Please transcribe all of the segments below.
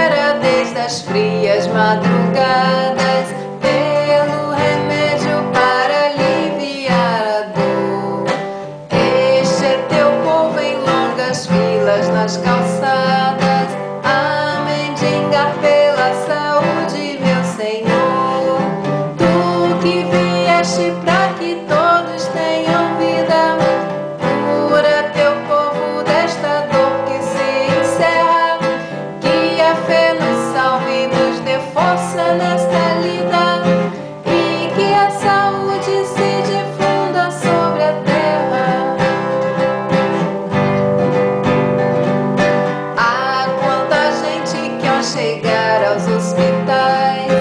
espera desde as frias madrugadas pelo remédio para aliviar a dor. Este é teu povo em longas filas nas calçadas a mendigar pela saúde, meu Senhor. Tu que vieste pra chegar aos hospitais.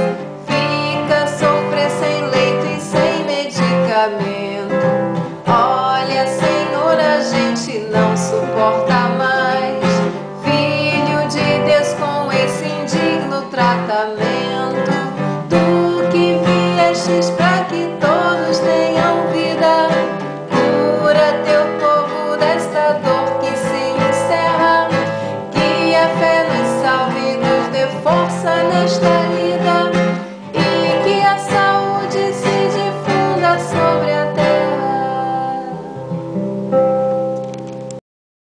Fica sofrer sem leito e sem medicamento. Olha, Senhor, a gente não suporta mais. Filho de Deus com esse indigno tratamento.